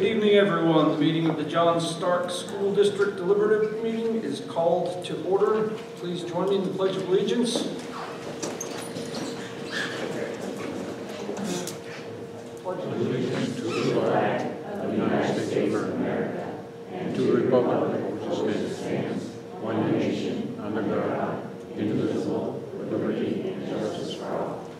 Good evening, everyone. The meeting of the John Stark School District Deliberative Meeting is called to order. Please join me in the Pledge of allegiance to the flag of the United States of America and to the republic for which it stands, one nation, under God, indivisible, with liberty and justice for all.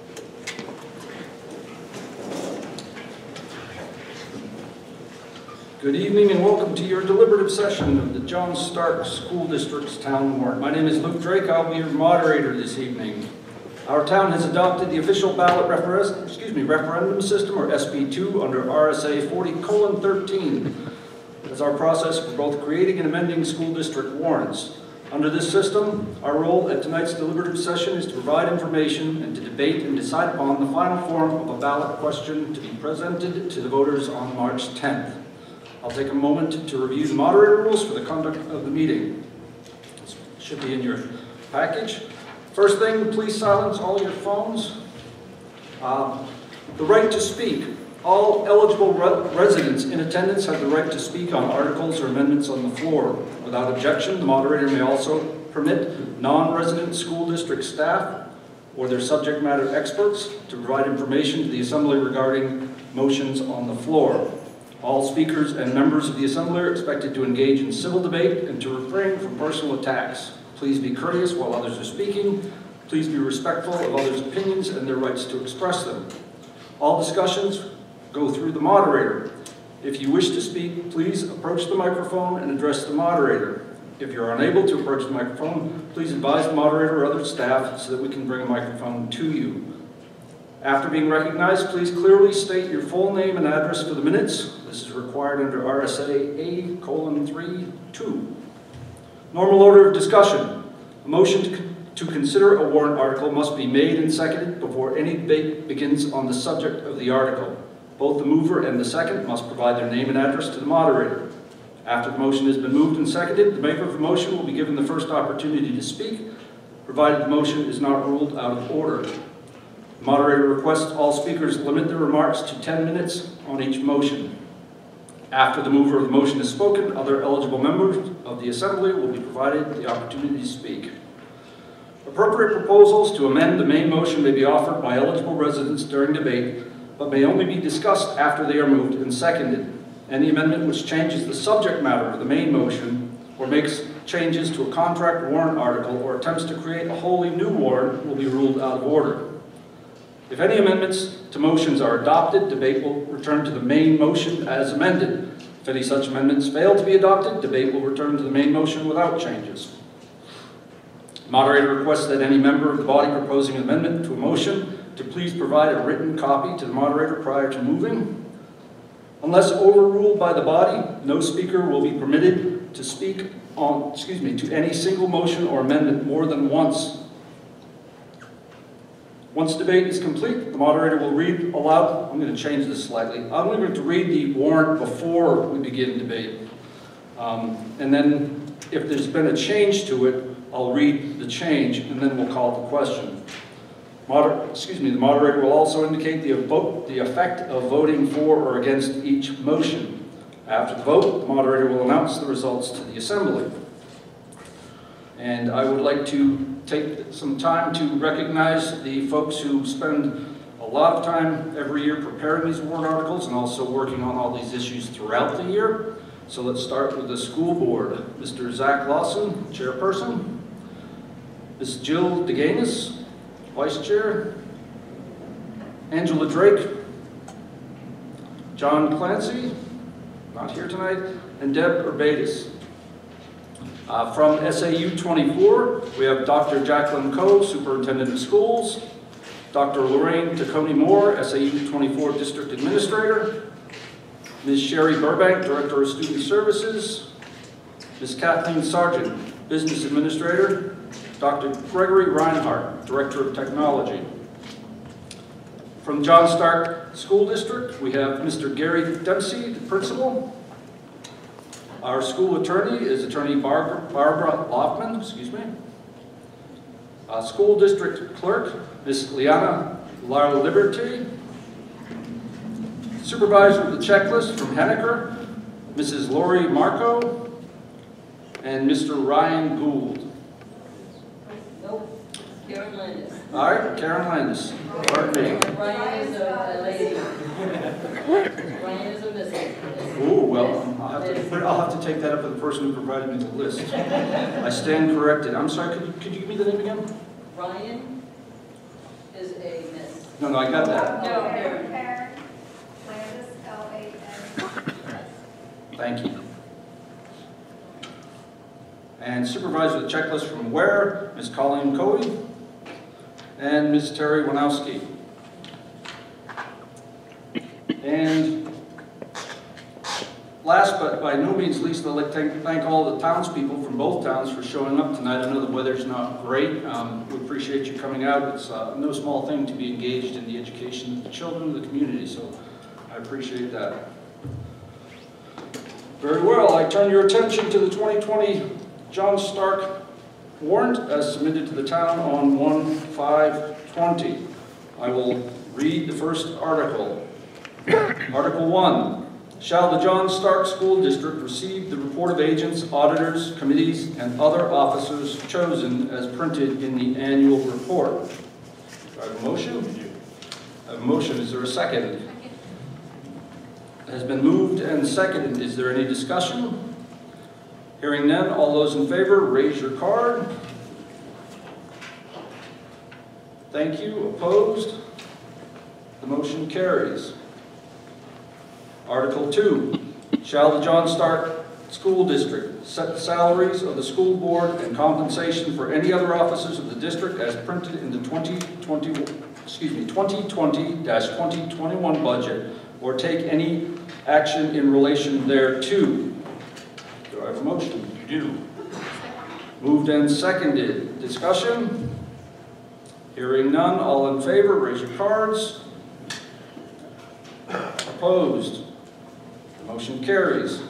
Good evening and welcome to your deliberative session of the John Stark School District's town warrant. My name is Luke Drake. I'll be your moderator this evening. Our town has adopted the official ballot referendum, excuse me, referendum system, or SB2, under RSA 40:13 as our process for both creating and amending school district warrants. Under this system, our role at tonight's deliberative session is to provide information and to debate and decide upon the final form of a ballot question to be presented to the voters on March 10th. I'll take a moment to review the moderator rules for the conduct of the meeting. This Should be in your package. First thing, please silence all your phones. Um, The right to speak. All eligible re- residents in attendance have the right to speak on articles or amendments on the floor. Without objection, the moderator may also permit non-resident school district staff or their subject matter experts to provide information to the assembly regarding motions on the floor. All speakers and members of the assembly are expected to engage in civil debate and to refrain from personal attacks. Please be courteous while others are speaking. Please be respectful of others' opinions and their rights to express them. All discussions go through the moderator. If you wish to speak, please approach the microphone and address the moderator. If you're unable to approach the microphone, please advise the moderator or other staff so that we can bring a microphone to you. After being recognized, please clearly state your full name and address for the minutes. This is required under RSA A colon 3 2. Normal order of discussion. A motion to, to consider a warrant article must be made and seconded before any debate begins on the subject of the article. Both the mover and the second must provide their name and address to the moderator. After the motion has been moved and seconded, the maker of the motion will be given the first opportunity to speak, provided the motion is not ruled out of order. The moderator requests all speakers limit their remarks to 10 minutes on each motion. After the mover of the motion has spoken, other eligible members of the assembly will be provided the opportunity to speak. Appropriate proposals to amend the main motion may be offered by eligible residents during debate, but may only be discussed after they are moved and seconded. Any amendment which changes the subject matter of the main motion or makes changes to a contract warrant article or attempts to create a wholly new warrant will be ruled out of order. If any amendments to motions are adopted, debate will return to the main motion as amended. If any such amendments fail to be adopted, debate will return to the main motion without changes. Moderator requests that any member of the body proposing an amendment to a motion to please provide a written copy to the moderator prior to moving. Unless overruled by the body, no speaker will be permitted to speak on, excuse me, to any single motion or amendment more than once once debate is complete, the moderator will read aloud, I'm going to change this slightly, I'm going to read the warrant before we begin debate. Um, And then if there's been a change to it, I'll read the change and then we'll call the question. Moder, excuse me, the moderator will also indicate the the effect of voting for or against each motion. After the vote, the moderator will announce the results to the assembly. And I would like to take some time to recognize the folks who spend a lot of time every year preparing these warrant articles and also working on all these issues throughout the year. So let's start with the school board. Mr. Zach Lawson, chairperson. Ms. Jill DeGanis, vice chair. Angela Drake. John Clancy, not here tonight. And Deb Urbatus. Uh, From SAU 24, we have Dr. Jacqueline Coe, Superintendent of Schools, Dr. Lorraine Taconi Moore, SAU 24 District Administrator, Ms. Sherry Burbank, Director of Student Services, Ms. Kathleen Sargent, Business Administrator, Dr. Gregory Reinhardt, Director of Technology. From John Stark School District, we have Mr. Gary Dempsey, the Principal, our school attorney is Attorney Barbara Barbara Loftman, excuse me. School District Clerk, Ms. Liana Lar Liberty. Supervisor of the checklist from Henniker, Mrs. Lori Marco, and Mr. Ryan Gould. Nope, Karen Landis. All right, Karen Landis. Pardon me. Ryan is a a lady. Ryan is a missus. Ooh, well, I'll have to, I'll have to take that up with the person who provided me the list. I stand corrected. I'm sorry, could you, could you give me the name again? Ryan is a miss. No, no, I got that. No, Karen, L-A-N. Thank you. And supervisor of the checklist from where? Ms. Colleen Cody, and Ms. Terry Wanowski. And last but by no means least, I'd like to thank- all the townspeople from both towns for showing up tonight. I know the weather's not great. Um, We appreciate you coming out. It's uh, no small thing to be engaged in the education of the children of the community, so I appreciate that. Very well, I turn your attention to the 2020 John Stark warrant as submitted to the town on 1/5/20. I will read the first article. Article 1, shall the John Stark School District receive the report of agents, auditors, committees, and other officers chosen as printed in the annual report? Do I have a motion? I have a motion, is there a second? has been moved and seconded. Is there any discussion? Hearing none, all those in favor, raise your card. Thank you. Opposed? The motion carries. Article 2, shall the John Stark School District set the salaries of the school board and compensation for any other officers of the district as printed in the 2020, excuse me, 2020-2021 budget or take any action in relation thereto. Do I have a motion? You do. Moved and seconded. Discussion? Hearing none, all in favor, raise your cards. Opposed? Motion carries.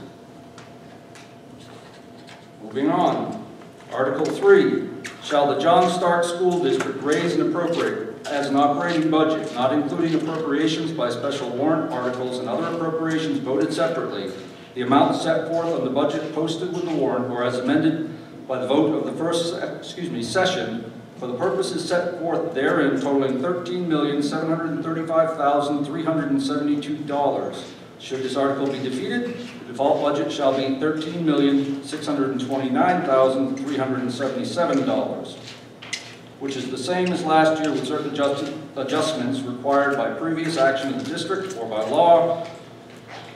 Moving on. Article 3. Shall the John Stark School District raise and appropriate as an operating budget, not including appropriations by special warrant articles and other appropriations voted separately, the amount set forth on the budget posted with the warrant or as amended by the vote of the first excuse me, session for the purposes set forth therein totaling $13,735,372 should this article be defeated, the default budget shall be thirteen million, six hundred and twenty-nine thousand, three hundred and seventy-seven dollars, which is the same as last year with certain adjusted, adjustments required by previous action of the district or by law,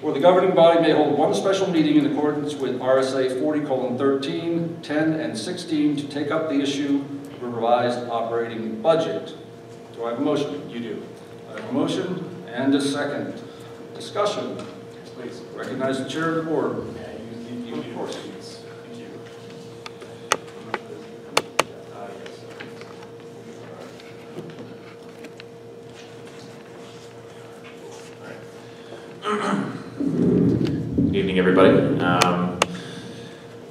or the governing body may hold one special meeting in accordance with RSA 40:13, 10, and 16 to take up the issue of a revised operating budget. Do I have a motion? You do. I have a motion and a second. Discussion. Please. Recognize the chair of the board. Yeah, you, you, you, of course. Thank you. Uh, Good evening, everybody. Um,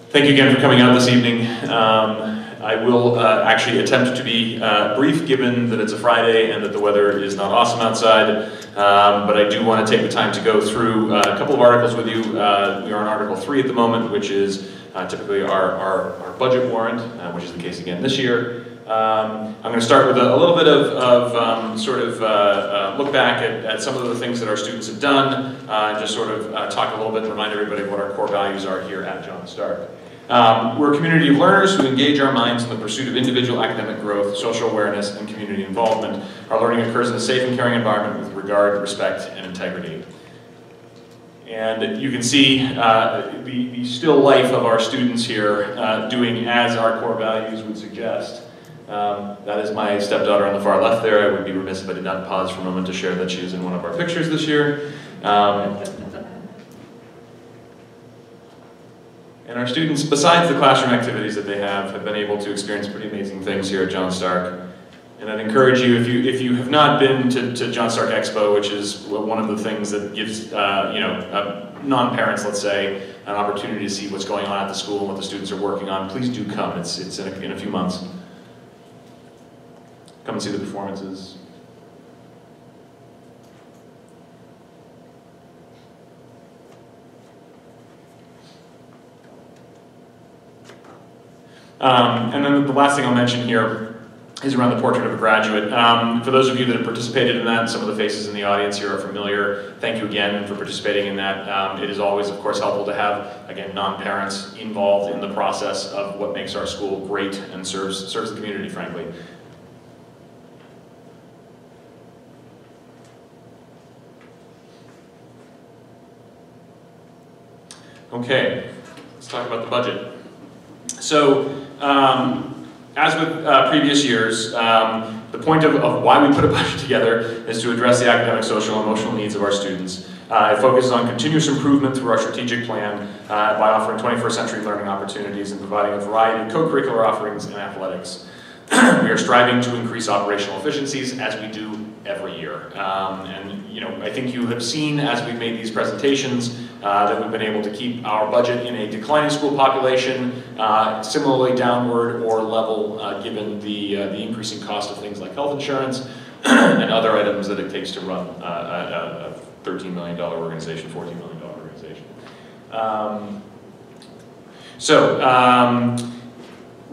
Thank you again for coming out this evening. Um, I will uh, actually attempt to be uh, brief, given that it's a Friday and that the weather is not awesome outside. Um, But I do want to take the time to go through uh, a couple of articles with you. Uh, We are on Article 3 at the moment, which is uh, typically our, our, our budget warrant, which is the case again this year. Um, I'm going to start with a, a little bit of, of um, sort of uh, uh, look back at, at some of the things that our students have done, uh, and just sort of talk a little bit and remind everybody what our core values are here at John Stark. Um, we're a community of learners who engage our minds in the pursuit of individual academic growth, social awareness, and community involvement. Our learning occurs in a safe and caring environment with regard, respect, and integrity. And you can see uh, the, the still life of our students here uh, doing as our core values would suggest. Um, that is my stepdaughter on the far left there. I would be remiss if I did not pause for a moment to share that she is in one of our pictures this year. Um, and our students, besides the classroom activities that they have, have been able to experience pretty amazing things here at John Stark. And I'd encourage you, if you if you have not been to, to John Stark Expo, which is one of the things that gives uh, you know uh, non-parents, let's say, an opportunity to see what's going on at the school and what the students are working on, please do come. It's it's in a, in a few months. Come and see the performances. Um, and then the last thing I'll mention here is around the portrait of a graduate. Um, for those of you that have participated in that, some of the faces in the audience here are familiar. Thank you again for participating in that. Um, it is always, of course, helpful to have, again, non-parents involved in the process of what makes our school great and serves, serves the community, frankly. Okay, let's talk about the budget. So, um, as with uh, previous years, um, the point of, of why we put a budget together is to address the academic, social, and emotional needs of our students. Uh, it focuses on continuous improvement through our strategic plan uh, by offering 21st century learning opportunities and providing a variety of co-curricular offerings in athletics. we are striving to increase operational efficiencies as we do every year. Um, and you know, I think you have seen as we've made these presentations uh, that we've been able to keep our budget in a declining school population, uh, similarly downward or level uh, given the, uh, the increasing cost of things like health insurance and other items that it takes to run uh, a, a $13 million organization, $14 million organization. Um, so, um,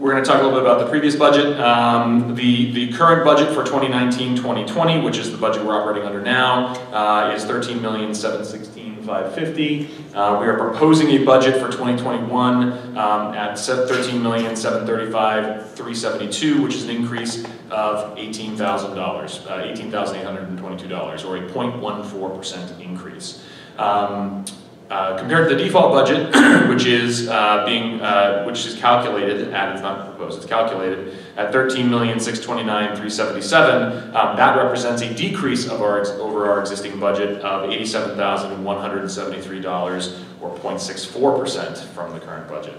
we're going to talk a little bit about the previous budget. Um, the, the current budget for 2019-2020, which is the budget we're operating under now, uh, is 13,716,550. Uh, we are proposing a budget for 2021 um, at 13,735,372, which is an increase of $18,000, uh, $18,822, or a 0.14% increase. Um, uh, compared to the default budget, which is uh, being, uh, which is calculated at, it's not proposed, it's calculated at 13,629,377, um, that represents a decrease of our, over our existing budget of $87,173 or 0.64% from the current budget.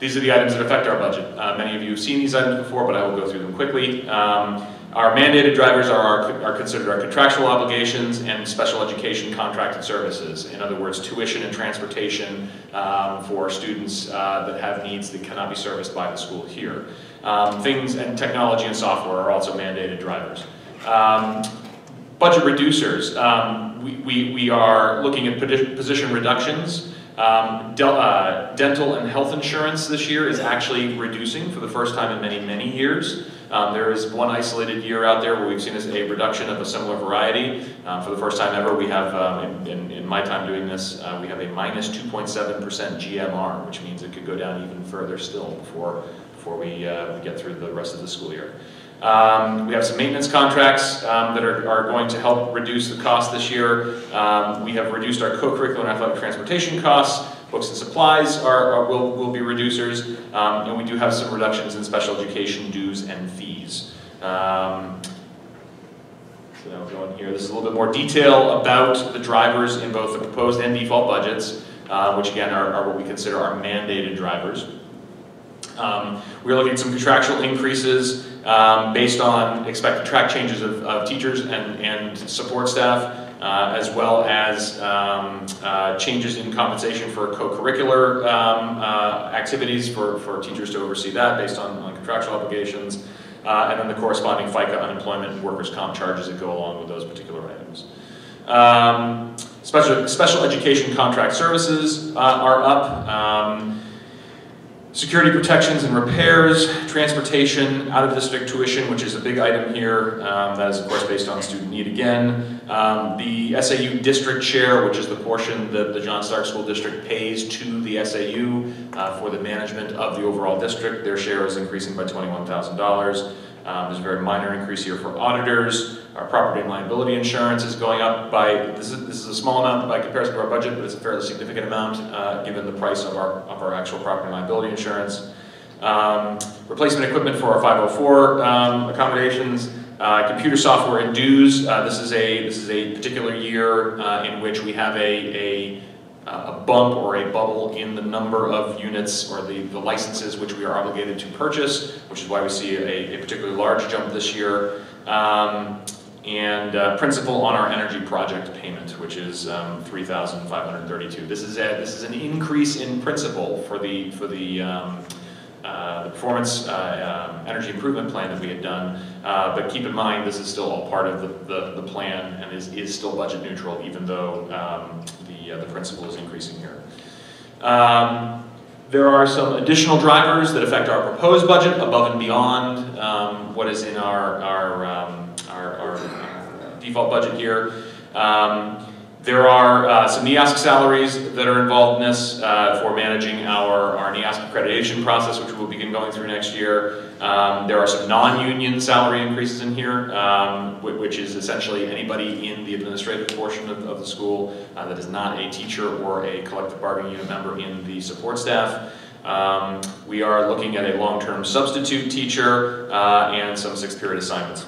These are the items that affect our budget. Uh, many of you have seen these items before, but I will go through them quickly. Um, our mandated drivers are, our, are considered our contractual obligations and special education contracted services. In other words, tuition and transportation um, for students uh, that have needs that cannot be serviced by the school here. Um, things and technology and software are also mandated drivers. Um, budget reducers. Um, we, we, we are looking at position reductions. Um, del uh, dental and health insurance this year is actually reducing for the first time in many, many years. Um, there is one isolated year out there where we've seen a reduction of a similar variety. Um, for the first time ever, we have, um, in, in, in, my time doing this, uh, we have a minus 2.7% GMR, which means it could go down even further still before, before we, uh, we get through the rest of the school year. Um, we have some maintenance contracts um, that are, are, going to help reduce the cost this year. Um, we have reduced our co-curricular and athletic transportation costs. Books and supplies are, are will, will be reducers, um, and we do have some reductions in special education dues and fees. Um, so now we'll go in here. This is a little bit more detail about the drivers in both the proposed and default budgets, uh, which again are, are, what we consider our mandated drivers. Um, we're looking at some contractual increases um, based on expected track changes of, of teachers and, and support staff uh, as well as um, uh, changes in compensation for co-curricular um, uh, activities for, for teachers to oversee that based on, on contractual obligations, uh, and then the corresponding FICA unemployment and workers' comp charges that go along with those particular items. Um, special, special education contract services uh, are up. Security protections and repairs, transportation, out-of-district tuition, which is a big item here. Um, that is, of course, based on student need again. Um, the SAU district share, which is the portion that the John Stark School District pays to the SAU uh, for the management of the overall district. Their share is increasing by $21,000. Um, there's a very minor increase here for auditors. Our property and liability insurance is going up by, this is, this is a small amount by comparison to our budget, but it's a fairly significant amount uh, given the price of our, of our actual property and liability insurance. Um, replacement equipment for our 504 um, accommodations, uh, computer software and dues. Uh, this is a this is a particular year uh, in which we have a, a a bump or a bubble in the number of units or the, the licenses which we are obligated to purchase, which is why we see a, a particularly large jump this year. Um, and uh, principal on our energy project payment, which is um, 3,532. This is a, this is an increase in principal for the for the, um, uh, the performance uh, um, energy improvement plan that we had done. Uh, but keep in mind, this is still all part of the, the, the plan and is, is still budget neutral, even though um, the uh, the principal is increasing here. Um, There are some additional drivers that affect our proposed budget above and beyond um, what is in our, our, um, our, our uh, default budget here. Um, There are uh, some NEASC salaries that are involved in this uh, for managing our, our NEASC accreditation process, which we'll begin going through next year. Um, There are some non-union salary increases in here, um, whi- which is essentially anybody in the administrative portion of, of the school uh, that is not a teacher or a collective bargaining unit member in the support staff. Um, We are looking at a long-term substitute teacher uh, and some sixth period assignments.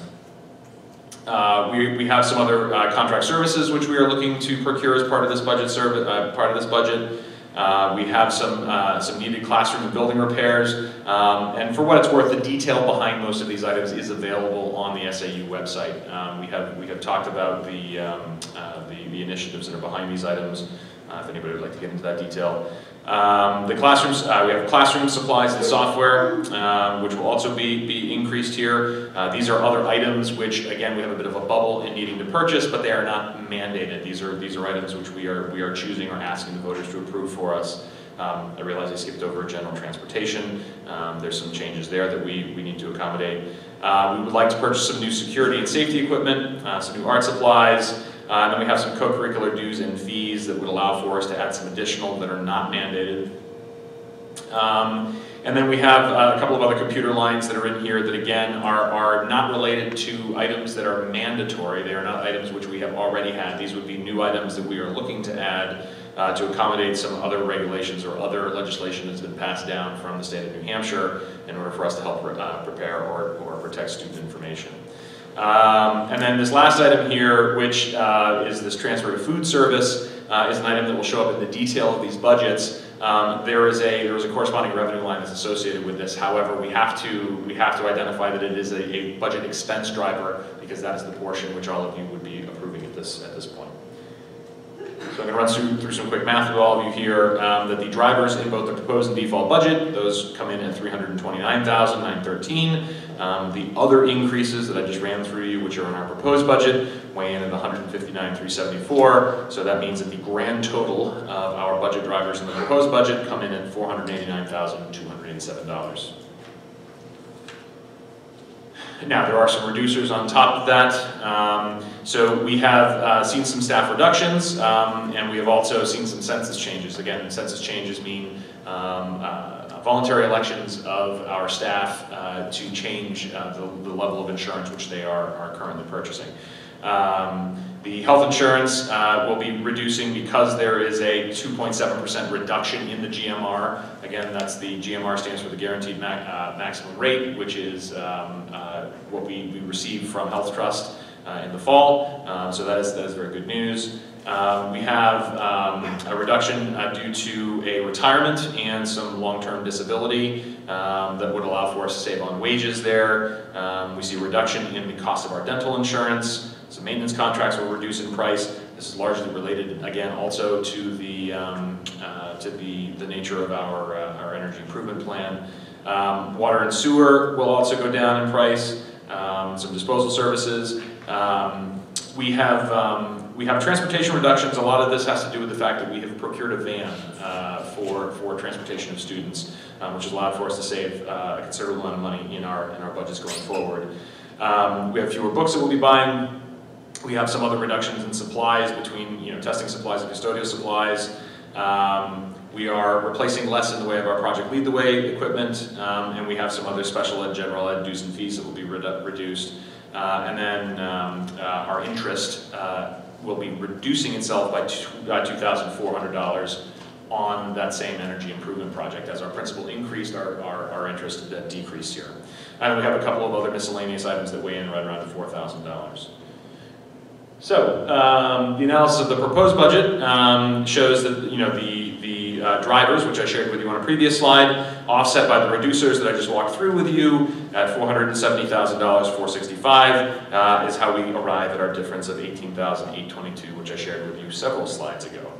Uh, We, we have some other uh, contract services which we are looking to procure as part of this budget service, part of this budget. Uh, We have some, uh, some needed classroom and building repairs. Um, And for what it's worth, the detail behind most of these items is available on the SAU website. Um, We have, we have talked about the, um, uh, the the initiatives that are behind these items, uh, if anybody would like to get into that detail. Um, The classrooms, uh, we have classroom supplies and software, um, which will also be, be increased here. Uh, These are other items which, again, we have a bit of a bubble in needing to purchase, but they are not mandated. These are, these are items which we are, we are choosing or asking the voters to approve for us. Um, I realize I skipped over general transportation. Um, There's some changes there that we, we need to accommodate. Uh, We would like to purchase some new security and safety equipment, uh, some new art supplies, and then we have some co-curricular dues and fees that would allow for us to add some additional that are not mandated. Um, and then we have uh, a couple of other computer lines that are in here that again are, are not related to items that are mandatory. They are not items which we have already had. These would be new items that we are looking to add uh, to accommodate some other regulations or other legislation that's been passed down from the state of New Hampshire in order for us to help uh, prepare or, or protect student information. Um, and then this last item here, which uh, is this transfer to food service, uh, is an item that will show up in the detail of these budgets. Um, there is a there is a corresponding revenue line that's associated with this. However, we have to we have to identify that it is a, a budget expense driver because that is the portion which all of you would be approving at this at this point. So I'm going to run through, through some quick math with all of you here. Um, that the drivers in both the proposed and default budget, those come in at 329,913. Um, the other increases that I just ran through you, which are in our proposed budget, weigh in at 159,374. So that means that the grand total of our budget drivers in the proposed budget come in at $489,287. Now, there are some reducers on top of that. Um, so we have uh, seen some staff reductions, um, and we have also seen some census changes. Again, census changes mean um, uh, voluntary elections of our staff uh, to change uh, the, the level of insurance which they are, are currently purchasing. Um, the health insurance uh, will be reducing because there is a 2.7% reduction in the GMR. Again, that's the GMR stands for the guaranteed ma uh, maximum rate, which is um, uh, what we, we receive from Health Trust uh, in the fall. Uh, so that is, that is very good news. Um, we have um, a reduction uh, due to a retirement and some long-term disability um, that would allow for us to save on wages there. Um, we see a reduction in the cost of our dental insurance. Some maintenance contracts will reduce in price. This is largely related, again, also to the um, uh, to the the nature of our uh, our energy improvement plan. Um, water and sewer will also go down in price. Um, some disposal services. Um, we have um, we have transportation reductions. A lot of this has to do with the fact that we have procured a van uh, for for transportation of students, um, which has allowed for us to save uh, a considerable amount of money in our in our budgets going forward. We have fewer books that we'll be buying. We have some other reductions in supplies between you know testing supplies and custodial supplies. Um, we are replacing less in the way of our Project Lead the Way equipment, um, and we have some other special ed, general ed dues and fees that will be redu reduced. Uh, and then um, uh, our interest uh, will be reducing itself by $2,400 on that same energy improvement project. As our principal increased, our, our, our interest decreased here. And we have a couple of other miscellaneous items that weigh in right around $4,000. So, um, the analysis of the proposed budget um, shows that, you know, the, the uh, drivers, which I shared with you on a previous slide, offset by the reducers that I just walked through with you at $470,465 uh, is how we arrive at our difference of 18,822, which I shared with you several slides ago.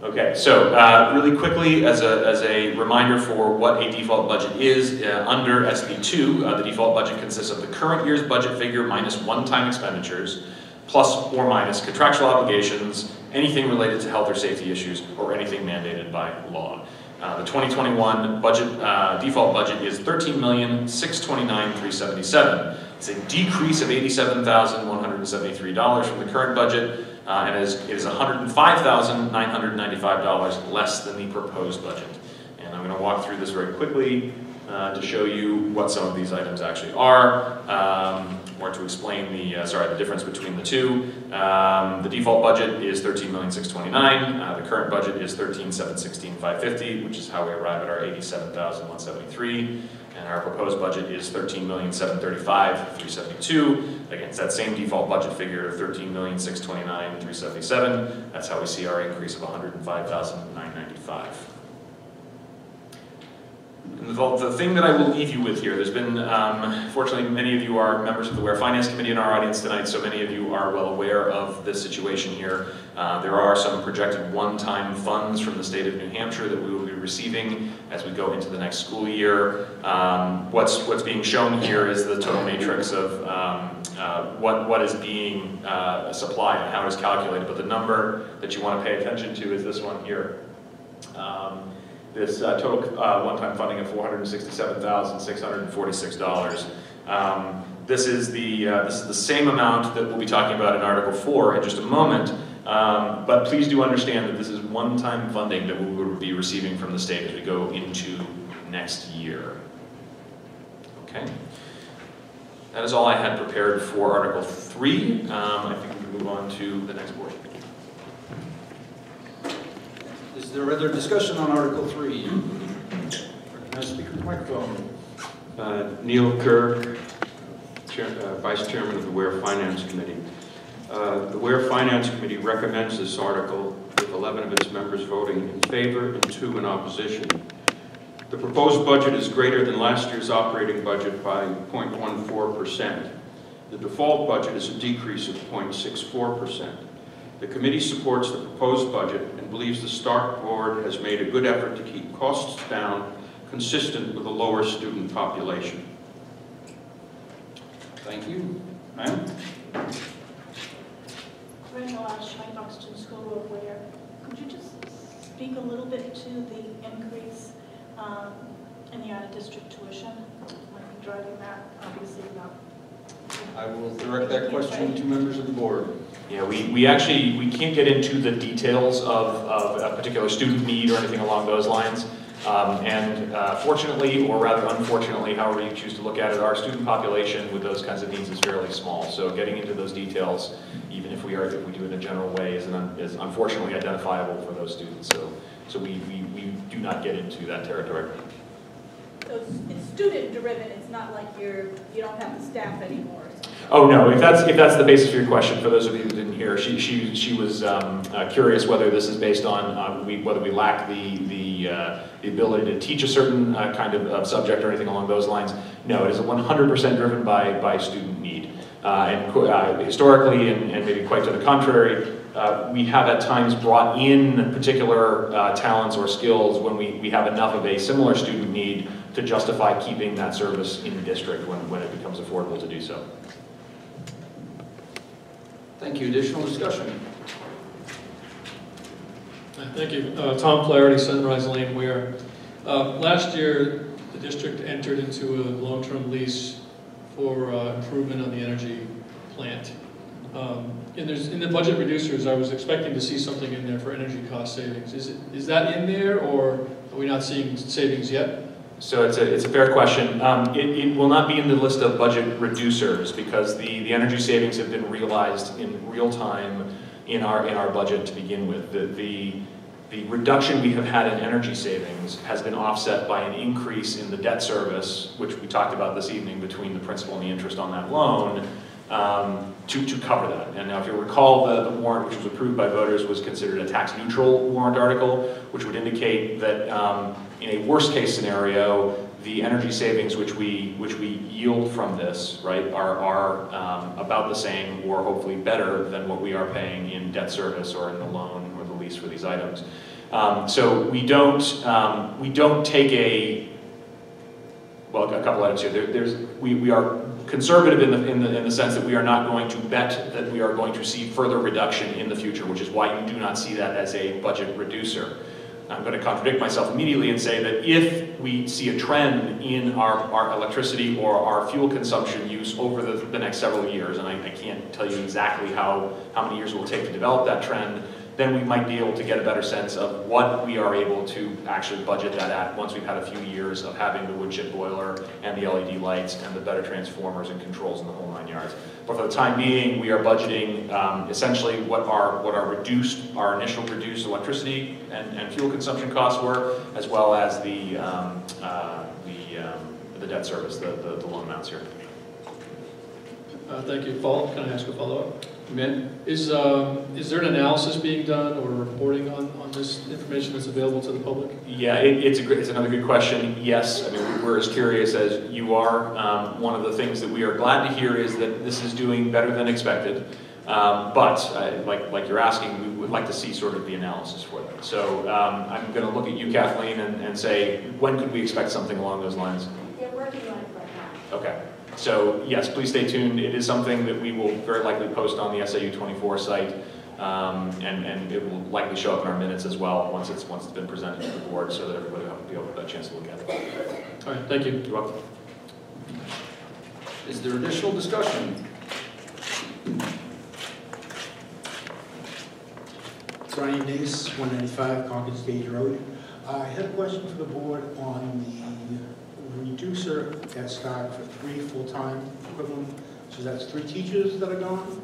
Okay, so uh, really quickly, as a, as a reminder for what a default budget is, uh, under SB2, uh, the default budget consists of the current year's budget figure minus one-time expenditures, plus or minus contractual obligations, anything related to health or safety issues, or anything mandated by law. Uh, The 2021 budget, uh, default budget is $13,629,377. It's a decrease of $87,173 from the current budget, uh, and is- it is $105,995 less than the proposed budget. And I'm going to walk through this very quickly uh, to show you what some of these items actually are, um, or to explain the, uh, sorry, the difference between the two. Um, The default budget is $13,629,000. Uh, The current budget is 13,716,550, which is how we arrive at our $87,173. And our proposed budget is $13,735,372. Again, it's that same default budget figure of $13,629,377. That's how we see our increase of $105,995. The, the thing that I will leave you with here, there's been, um, fortunately, many of you are members of the Weare Finance Committee in our audience tonight, so many of you are well aware of this situation here. Uh, there are some projected one-time funds from the state of New Hampshire that we will be receiving as we go into the next school year. Um, what's, what's being shown here is the total matrix of um, uh, what, what is being uh, supplied and how it is calculated, but the number that you want to pay attention to is this one here. Um, this uh, total uh, one-time funding of $467,646. Um, This is the, uh, this is the same amount that we'll be talking about in Article 4 in just a moment, Um, but please do understand that this is one-time funding that we will be receiving from the state as we go into next year. Okay? That is all I had prepared for Article 3. Um, I think we can move on to the next portion. Is there other discussion on Article 3? Recognize speaker microphone. Uh, Neil Kirk, Chair- uh, Vice Chairman of the Weare Finance Committee. Uh, The Weare Finance Committee recommends this article with 11 of its members voting in favor and two in opposition. The proposed budget is greater than last year's operating budget by 0.14%. The default budget is a decrease of 0.64%. The committee supports the proposed budget and believes the Stark Board has made a good effort to keep costs down consistent with a lower student population. Thank you. Ma'am? Brenda Lash, Buxton School Weare. Could you just speak a little bit to the increase um, in the out-of-district tuition? Might be driving that, obviously, not. I will direct that question to members of the board. Yeah, we, we actually, we can't get into the details of, of a particular student need or anything along those lines. Um, and uh, fortunately, or rather unfortunately, however you choose to look at it, our student population with those kinds of needs is fairly small. So getting into those details, even if we are, if we do it in a general way, is, an, is unfortunately identifiable for those students. So, so we, we, we do not get into that territory. So it's it's student-driven, it's not like you're, you don't have the staff anymore or something? Oh, no, if that's, if that's the basis for your question, for those of you who didn't hear, she, she, she was um, uh, curious whether this is based on, uh, we, whether we lack the, the, uh, the ability to teach a certain uh, kind of, of subject or anything along those lines. No, it is 100% driven by, by student need. Uh, and uh, historically, and, and maybe quite to the contrary, uh, we have at times brought in particular uh, talents or skills when we, we have enough of a similar student need to justify keeping that service in the district when, when it becomes affordable to do so. Thank you. Additional discussion? Thank you. Uh, Tom Flaherty, Sunrise Lane Weare. Uh, Last year, the district entered into a long-term lease for uh, improvement on the energy plant. Um, And there's, in the budget reducers, I was expecting to see something in there for energy cost savings. Is it, is that in there, or are we not seeing savings yet? So it's a, it's a fair question. Um, it, it will not be in the list of budget reducers because the, the energy savings have been realized in real time in our, in our budget to begin with. The, the, the reduction we have had in energy savings has been offset by an increase in the debt service, which we talked about this evening between the principal and the interest on that loan, um, to, to cover that. And now, if you recall, the, the warrant which was approved by voters was considered a tax neutral warrant article, which would indicate that um, in a worst case scenario, the energy savings which we, which we yield from this, right, are, are um, about the same or hopefully better than what we are paying in debt service or in the loan or the lease for these items. Um, so we don't, um, we don't take a well, a couple items here. There, there's, we, we are conservative in the, in the, in the sense that we are not going to bet that we are going to see further reduction in the future, which is why you do not see that as a budget reducer. I'm going to contradict myself immediately and say that if we see a trend in our, our electricity or our fuel consumption use over the, the next several years, and I, I can't tell you exactly how, how many years it will take to develop that trend, then we might be able to get a better sense of what we are able to actually budget that at once we've had a few years of having the wood chip boiler and the LED lights and the better transformers and controls in the whole nine yards. But for the time being, we are budgeting um, essentially what our, what our reduced, our initial reduced electricity and, and fuel consumption costs were, as well as the, um, uh, the, um, the debt service, the, the, the loan amounts here. Uh, Thank you. Paul. can I ask a follow-up? Is, um, is there an analysis being done or reporting on, on this information that's available to the public? Yeah, it, it's a great, it's another good question. Yes, I mean, we're as curious as you are. Um, one of the things that we are glad to hear is that this is doing better than expected. Um, but, uh, like, like you're asking, we would like to see sort of the analysis for that. So um, I'm going to look at you, Kathleen, and, and say, when could we expect something along those lines? They're working on it right now. Okay. So yes, please stay tuned. It is something that we will very likely post on the SAU 24 site. Um, and, and it will likely show up in our minutes as well once it's, once it's been presented to the board so that everybody will be able to have a chance to look at it. All right, thank you. You're welcome. Is there additional discussion? Brian Nace, 195 Concord Stage Road. I had a question for the board on the reducer at start for three full-time equivalent. So that's three teachers that are gone?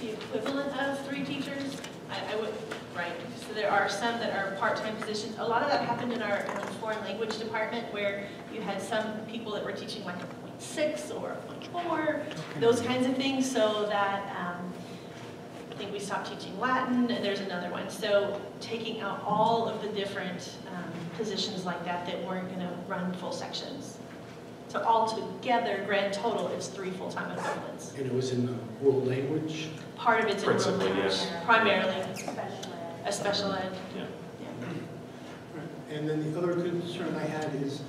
The equivalent of three teachers, I, I would, right, so there are some that are part-time positions. A lot of that happened in our foreign language department where you had some people that were teaching like a point six or a point four, those kinds of things, so that, um, think we stopped teaching Latin, and there's another one. So taking out all of the different um, positions like that that weren't gonna run full sections. So altogether, grand total, it's three full-time equivalents. And it was in the world language? Part of it's in world language, yes. primarily Special ed. a special ed. And then the other concern I had is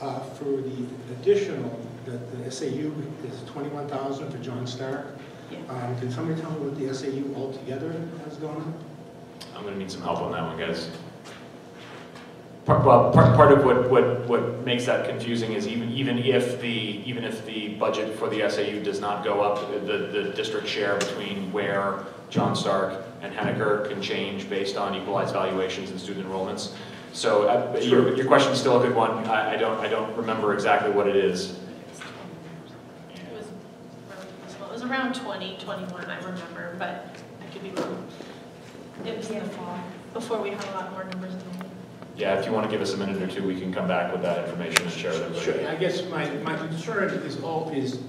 uh, for the additional, that the SAU is 21,000 for John Stark. Yeah. Um, Can somebody tell me what the SAU altogether has gone I'm going to need some help on that one, guys. Part, well, part, part of what, what, what makes that confusing is even, even if the, even if the budget for the SAU does not go up, the, the district share between where John Stark and Henniker can change based on equalized valuations and student enrollments. So, uh, your, your question's still a good one. I, I don't, I don't remember exactly what it is. It was, well, it was around 20, 21, I remember, but I could be wrong. It was in the fall, before we had a lot more numbers in the Yeah, if you want to give us a minute or two, we can come back with that information and share it with Sure. I guess my, my concern is all, is,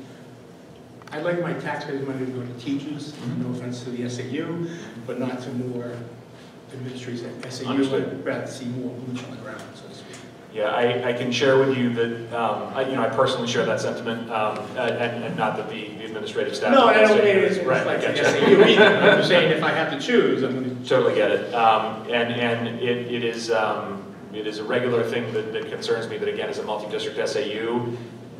I'd like my taxpayers' money to go to teachers, no offense to the SAU, but not to more administrators at SAU. Understood. I'd rather see more boots on the ground, so to speak. Yeah, I, I can share with you that, um, I, you know, I personally share that sentiment, um, and, and not that the the administrative staff. No, I don't mean it's Right, like you. SAU either, I'm just saying if I have to choose, I'm gonna Totally get it. Um, and, and it, it is, um, it is a regular thing that, that concerns me, that again, as a multi-district SAU,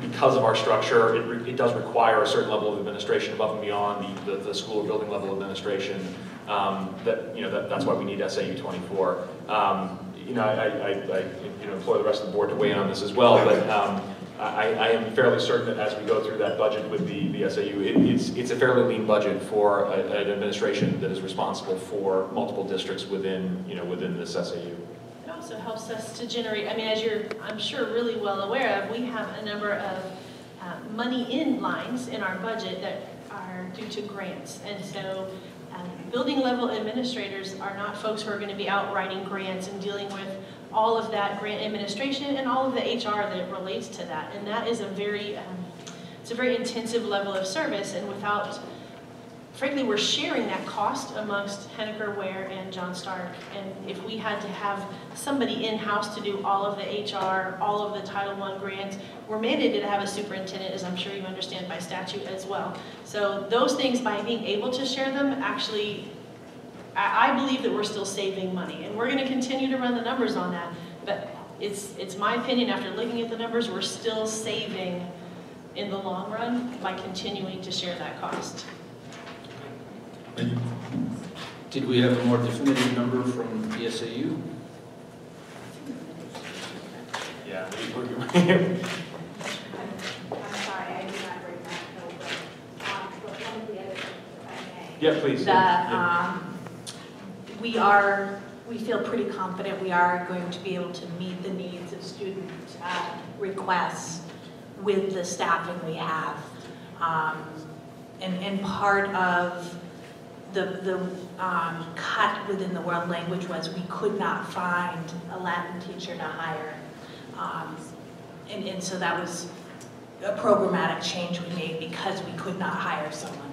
because of our structure, it, re- it does require a certain level of administration above and beyond the, the, the school or building level administration. Um, that, you know, that, that's why we need SAU twenty-four. Um, you know, I, I, I, you know, implore the rest of the board to weigh in on this as well, but, um, I, I am fairly certain that as we go through that budget with the, the SAU, it, it's, it's a fairly lean budget for a- an administration that is responsible for multiple districts within, you know, within this SAU. It also helps us to generate, I mean, as you're, I'm sure, really well aware of, we have a number of uh, money in lines in our budget that are due to grants. And so um, building level administrators are not folks who are going to be out writing grants and dealing with all of that grant administration and all of the HR that relates to that. And that is a very, um, it's a very intensive level of service and without frankly, we're sharing that cost amongst Henniker Weare and John Stark. And if we had to have somebody in-house to do all of the HR, all of the Title I grants, we're mandated to have a superintendent, as I'm sure you understand by statute as well. So those things, by being able to share them, actually, I, I believe that we're still saving money. And we're gonna continue to run the numbers on that. But it's, it's my opinion, after looking at the numbers, we're still saving in the long run by continuing to share that cost. Did we have a more definitive number from the SAU? Yeah. I'm sorry, I did not bring that over. Um, but one of the other things, if I may. Yeah, please. that um, we are, we feel pretty confident we are going to be able to meet the needs of student uh, requests with the staffing we have. Um, And, and part of the, the um, cut within the world language was we could not find a Latin teacher to hire. Um, And, and so that was a programmatic change we made because we could not hire someone.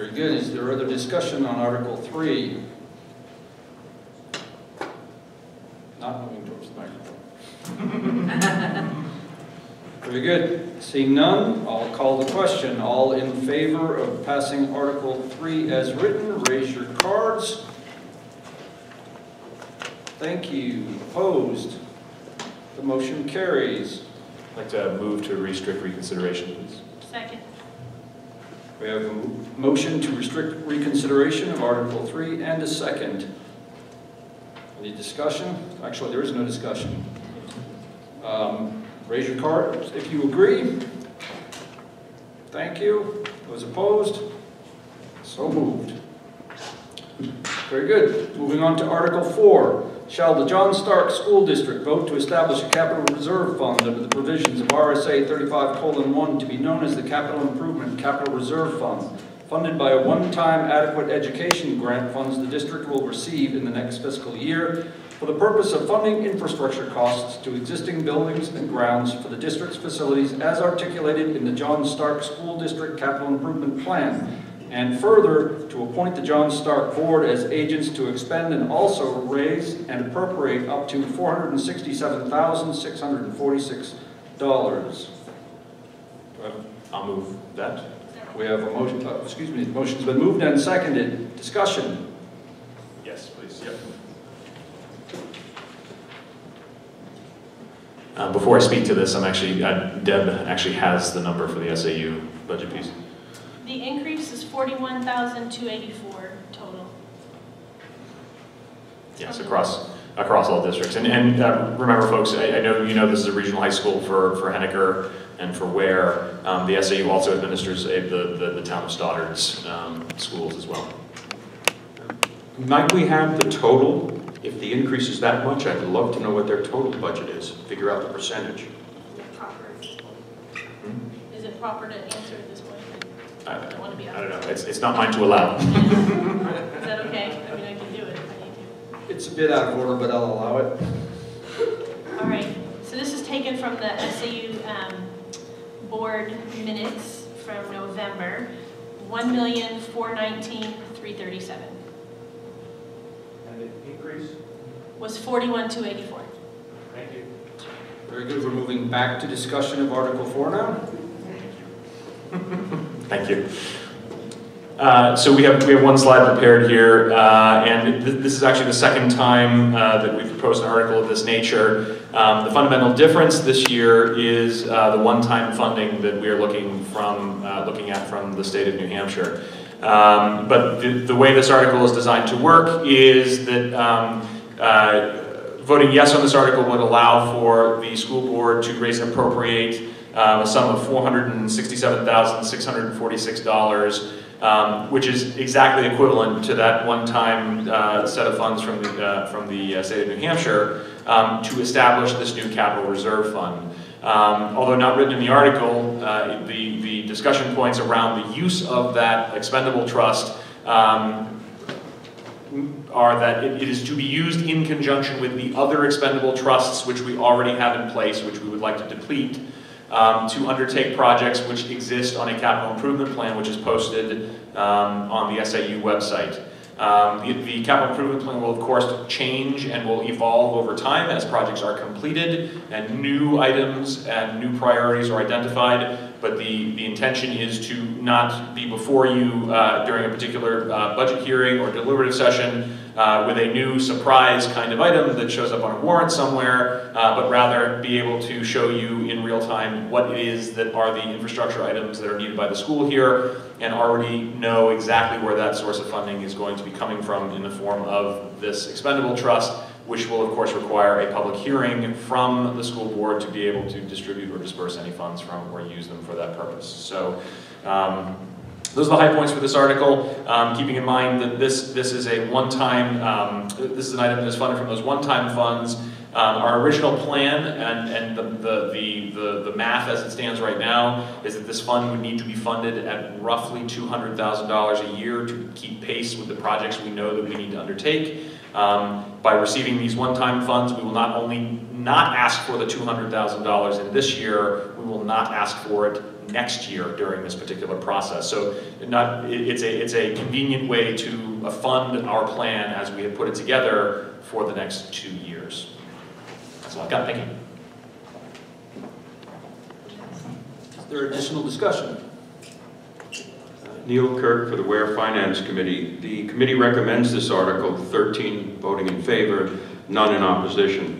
Very good. Is there other discussion on Article 3? Not moving towards the microphone. Very good. Seeing none, I'll call the question. All in favor of passing Article 3 as written, raise your cards. Thank you. Opposed? The motion carries. I'd like to move to restrict reconsideration, please. We have a motion to restrict reconsideration of Article 3 and a second. Any discussion? Actually, there is no discussion. Um, Raise your card if you agree. Thank you. Those opposed? So moved. Very good. Moving on to Article 4. Shall the John Stark School District vote to establish a capital reserve fund under the provisions of RSA 35:1 to be known as the Capital Improvement Capital Reserve Fund, funded by a one-time adequate education grant funds the district will receive in the next fiscal year for the purpose of funding infrastructure costs to existing buildings and grounds for the district's facilities as articulated in the John Stark School District Capital Improvement Plan, and further, to appoint the John Stark Board as agents to expend and also raise and appropriate up to $467,646. Do I I'll move that. We have a motion, uh, excuse me, the motion's been moved and seconded. Discussion. Yes, please, yep. Uh, Before I speak to this, I'm actually, uh, Deb actually has the number for the SAU budget piece. The increase is forty-one thousand two eighty-four total. Yes, across, across all districts. And, and uh, remember, folks, I, I know you know this is a regional high school for, for Henniker and for Weare. Um, the SAU also administers uh, the, the, the town of Stoddard's um, schools as well. Might we have the total? If the increase is that much, I'd love to know what their total budget is, figure out the percentage. Is it proper to answer this point? I, I don't want to be I don't know, it's, it's not mine to allow. Is that okay? I mean, I can do it if I need to. It's a bit out of order, but I'll allow it. All right, so this is taken from the SAU um, board minutes from November, one million, four nineteen, three thirty-seven. And the increase? Was forty-one, two eighty-four. Thank you. Very good. We're moving back to discussion of Article 4 now. Thank you. Uh, So we have, we have one slide prepared here, uh, and th- this is actually the second time uh, that we've proposed an article of this nature. Um, The fundamental difference this year is uh, the one-time funding that we are looking from, uh, looking at from the state of New Hampshire. Um, But the, the way this article is designed to work is that um, uh, voting yes on this article would allow for the school board to raise and appropriate uh, a sum of $467,646, um, which is exactly equivalent to that one-time uh, set of funds from the, uh, from the uh, state of New Hampshire um, to establish this new capital reserve fund. Um, although not written in the article, uh, the, the discussion points around the use of that expendable trust um, are that it is to be used in conjunction with the other expendable trusts which we already have in place, which we would like to deplete, um, to undertake projects which exist on a capital improvement plan which is posted um, on the SAU website. Um, The the capital improvement plan will of course change and will evolve over time as projects are completed and new items and new priorities are identified. But the, the intention is to not be before you uh, during a particular uh, budget hearing or deliberative session uh, with a new surprise kind of item that shows up on a warrant somewhere, uh, but rather be able to show you in real time what it is that are the infrastructure items that are needed by the school here, and already know exactly where that source of funding is going to be coming from in the form of this expendable trust, which will of course require a public hearing from the school board to be able to distribute or disperse any funds from or use them for that purpose. So um, those are the high points for this article, um, keeping in mind that this, this is a one-time, um, this is an item that is funded from those one-time funds. Um, our original plan and, and the, the, the, the, math as it stands right now is that this fund would need to be funded at roughly $200,000 a year to keep pace with the projects we know that we need to undertake. Um, by receiving these one-time funds, we will not only not ask for the $200,000 in this year, we will not ask for it next year during this particular process. So not, it's, a, it's a convenient way to uh, fund our plan as we have put it together for the next two years. That's all I've got, thank you. Is there additional discussion? Neil Kirk for the Weare Finance Committee. The committee recommends this article, 13 voting in favor, none in opposition.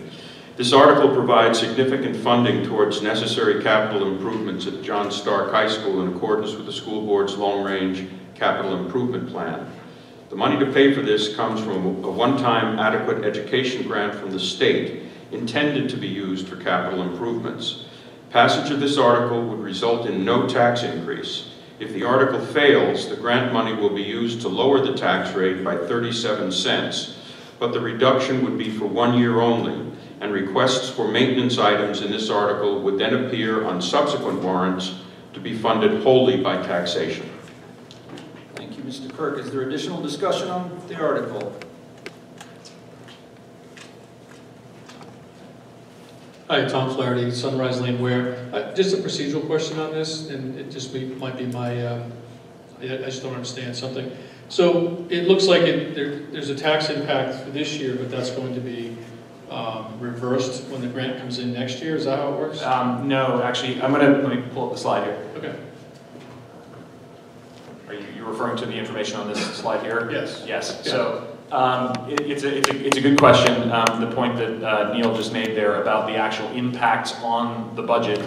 This article provides significant funding towards necessary capital improvements at John Stark High School in accordance with the school board's long-range capital improvement plan. The money to pay for this comes from a one-time adequate education grant from the state intended to be used for capital improvements. Passage of this article would result in no tax increase. If the article fails, the grant money will be used to lower the tax rate by 37 cents, but the reduction would be for one year only, and requests for maintenance items in this article would then appear on subsequent warrants to be funded wholly by taxation. Thank you, Mr. Kirk. Is there additional discussion on the article? Hi, Tom Flaherty, Sunrise Lane Weare. Uh, Just a procedural question on this, and it just be- might be my, um, I I just don't understand something. So it looks like it, there, there's a tax impact for this year, but that's going to be um, reversed when the grant comes in next year, is that how it works? Um, no, actually, I'm gonna, let me pull up the slide here. Okay, Are you, you referring to the information on this slide here? yes. Yes, Yeah. so um, it- it's a, it's a, it's a good question. Um, The point that uh, Neil just made there about the actual impacts on the budget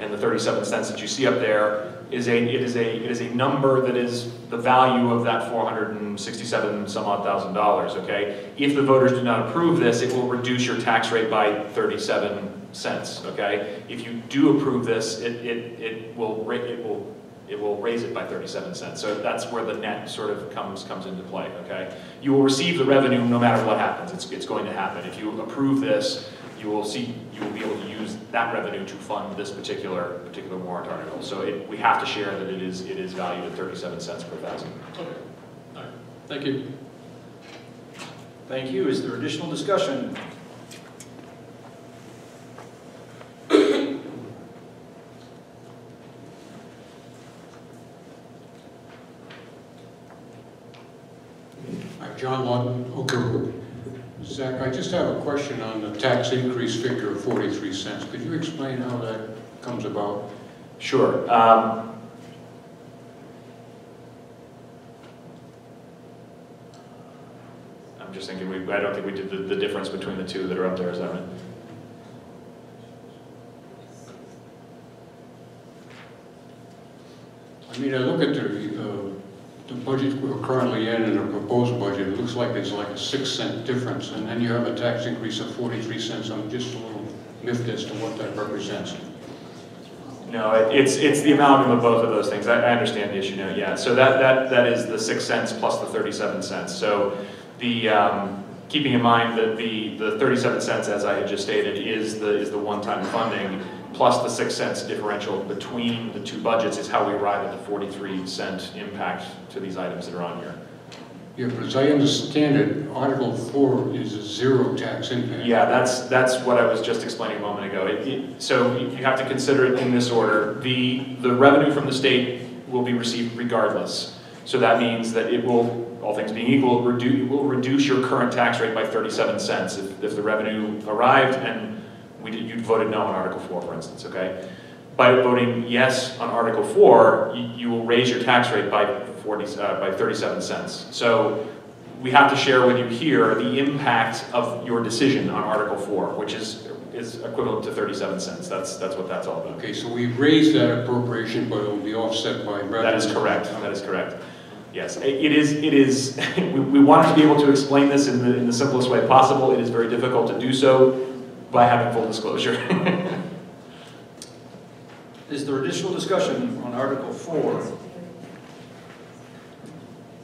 and the 37 cents that you see up there is a, it is a, it is a number that is the value of that 467 some odd thousand dollars, okay? If the voters do not approve this, it will reduce your tax rate by 37 cents, okay? If you do approve this, it, it, it will, it will it will raise it by 37 cents. So that's where the net sort of comes, comes into play, okay? You will receive the revenue no matter what happens. It's, it's going to happen. If you approve this, you will see, you will be able to use that revenue to fund this particular, particular warrant article. So it, we have to share that it is, it is valued at 37 cents per thousand. Okay, all right, thank you. Thank you. Is there additional discussion? Hi, John Lawton, Oak River. Zach, I just have a question on the tax increase figure of 43 cents. Could you explain how that comes about? Sure. Um, I'm just thinking, we, I don't think we did the, the difference between the two that are up there, is that right? I mean, I look at the, uh, the budget we're currently in and the proposed budget, it looks like there's like a six cent difference, and then you have a tax increase of 43 cents. I'm just a little miffed as to what that represents. No, it- it's, it's the amalgam of both of those things. I, I understand the issue now, yeah. So that, that, that is the six cents plus the 37 cents. So the, um, keeping in mind that the, the 37 cents, as I had just stated, is the, is the one-time funding, plus the six cents differential between the two budgets is how we arrive at the 43 cent impact to these items that are on here. Yeah, but as I understand it, Article 4 is a zero tax impact. Yeah, that's, that's what I was just explaining a moment ago. It- it- So you have to consider it in this order. The, the revenue from the state will be received regardless. So that means that it will, all things being equal, reduce, will reduce your current tax rate by 37 cents if, if the revenue arrived and we did, you voted no on Article 4, for instance, okay? By voting yes on Article 4, you, you will raise your tax rate by 40, uh, by 37 cents. So we have to share with you here the impact of your decision on Article 4, which is, is equivalent to 37 cents. That's, that's what that's all about. Okay, so we raised that appropriation, but it will be offset by revenue. That is correct, that is correct. Yes, it is, it is, we, we wanted to be able to explain this in the, in the simplest way possible. It is very difficult to do so by having full disclosure. Is there additional discussion on Article 4?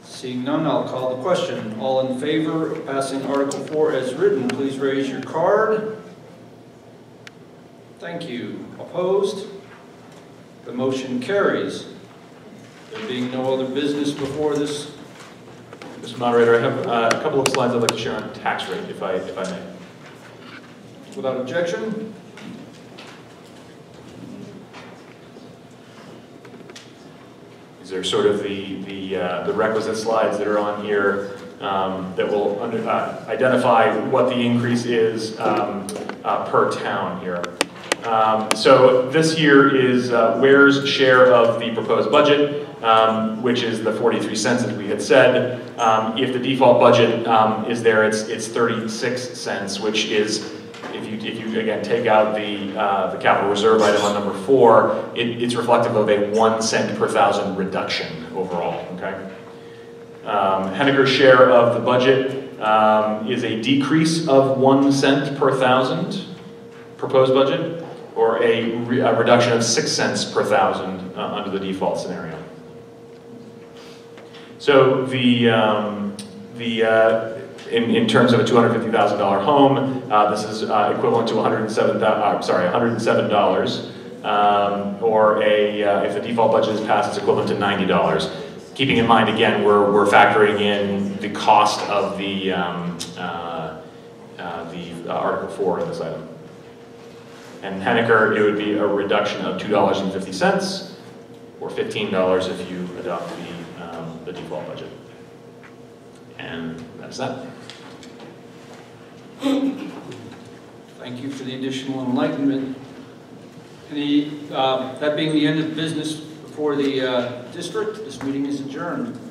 Seeing none, I'll call the question. All in favor of passing Article 4 as written, please raise your card. Thank you. Opposed? The motion carries. There being no other business before this, Mr. Moderator, I have uh, a couple of slides I'd like to share on tax rate, if I, if I may. Without objection, These are sort of the, the, uh, the requisite slides that are on here um, that will under, uh, identify what the increase is um, uh, per town here. Um, So this here is uh, Weare's share of the proposed budget, um, which is the 43 cents that we had said. Um, If the default budget um, is there, it's, it's 36 cents, which is if you, if you again take out the, uh, the capital reserve item on number four, it, it's reflective of a one cent per thousand reduction overall, okay? Um, Henniker's share of the budget, um, is a decrease of one cent per thousand proposed budget, or a, re- a reduction of six cents per thousand, uh, under the default scenario. So the, um, the, uh, in, in terms of a $250,000 home, uh, this is uh, equivalent to 107, uh, sorry, $107. Um, or a, uh, if the default budget is passed, it's equivalent to $90. Keeping in mind, again, we're, we're factoring in the cost of the, um, uh, uh, the Article 4 in this item. And Henniker, it would be a reduction of $2.50, or $15 if you adopt the, um, the default budget. And that's that. Thank you for the additional enlightenment. Uh, that being the end of business for the uh, district, this meeting is adjourned.